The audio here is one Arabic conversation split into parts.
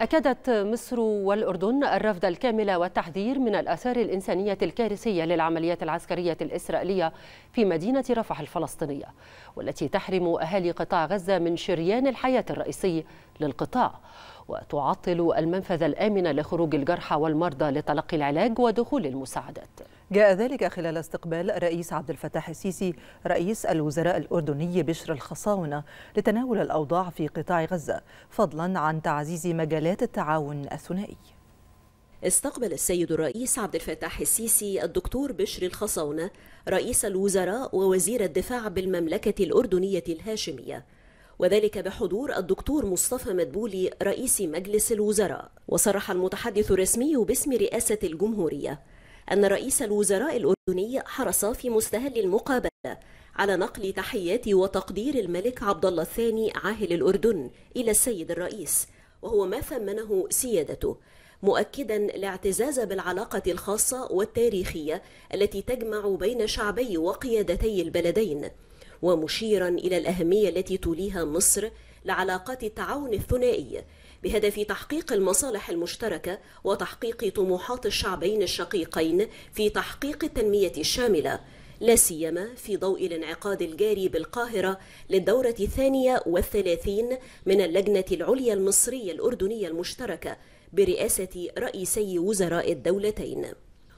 أكدت مصر والأردن الرفض الكامل والتحذير من الآثار الإنسانية الكارثية للعمليات العسكرية الإسرائيلية في مدينة رفح الفلسطينية والتي تحرم أهالي قطاع غزة من شريان الحياة الرئيسي للقطاع وتعطل المنفذ الآمن لخروج الجرحى والمرضى لتلقي العلاج ودخول المساعدات. جاء ذلك خلال استقبال الرئيس عبد الفتاح السيسي رئيس الوزراء الأردني بشر الخصاونة لتناول الأوضاع في قطاع غزة فضلا عن تعزيز مجالات التعاون الثنائي. استقبل السيد الرئيس عبد الفتاح السيسي الدكتور بشر الخصاونة رئيس الوزراء ووزير الدفاع بالمملكة الأردنية الهاشمية. وذلك بحضور الدكتور مصطفى مدبولي رئيس مجلس الوزراء. وصرح المتحدث الرسمي باسم رئاسة الجمهورية. أن رئيس الوزراء الأردني حرص في مستهل المقابلة على نقل تحيات وتقدير الملك عبد الله الثاني عاهل الأردن إلى السيد الرئيس وهو ما ثمنه سيادته مؤكدا الاعتزاز بالعلاقة الخاصة والتاريخية التي تجمع بين شعبي وقيادتي البلدين ومشيرا إلى الأهمية التي توليها مصر لعلاقات التعاون الثنائي بهدف تحقيق المصالح المشتركة وتحقيق طموحات الشعبين الشقيقين في تحقيق التنمية الشاملة لا سيما في ضوء الانعقاد الجاري بالقاهرة للدورة الثانية والثلاثين من اللجنة العليا المصرية الأردنية المشتركة برئاسة رئيسي وزراء الدولتين.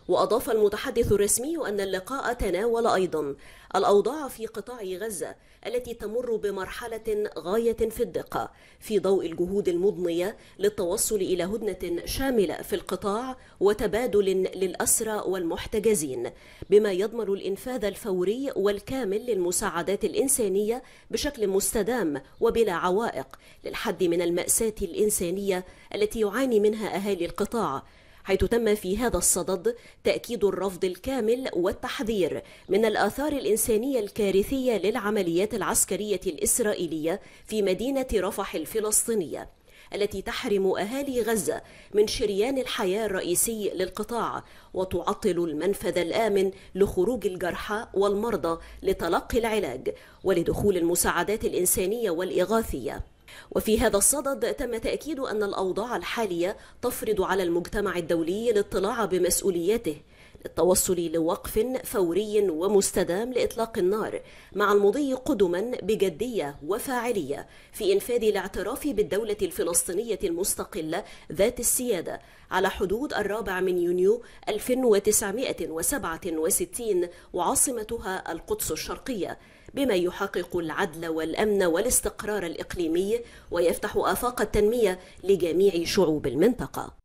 وأضاف المتحدث الرسمي أن اللقاء تناول أيضا الأوضاع في قطاع غزة التي تمر بمرحلة غاية في الدقة في ضوء الجهود المضنية للتوصل إلى هدنة شاملة في القطاع وتبادل للأسرى والمحتجزين بما يضمن الإنفاذ الفوري والكامل للمساعدات الإنسانية بشكل مستدام وبلا عوائق للحد من المأساة الإنسانية التي يعاني منها أهالي القطاع حيث تم في هذا الصدد تأكيد الرفض الكامل والتحذير من الآثار الإنسانية الكارثية للعمليات العسكرية الإسرائيلية في مدينة رفح الفلسطينية التي تحرم أهالي غزة من شريان الحياة الرئيسي للقطاع وتعطل المنفذ الآمن لخروج الجرحى والمرضى لتلقي العلاج ولدخول المساعدات الإنسانية والإغاثية. وفي هذا الصدد تم تأكيد أن الأوضاع الحالية تفرض على المجتمع الدولي الاطلاع بمسؤولياته للتوصل لوقف فوري ومستدام لإطلاق النار مع المضي قدما بجدية وفاعلية في إنفاذ الاعتراف بالدولة الفلسطينية المستقلة ذات السيادة على حدود الرابع من يونيو 1967 وعاصمتها القدس الشرقية. بما يحقق العدل والأمن والاستقرار الإقليمي ويفتح آفاق التنمية لجميع شعوب المنطقة.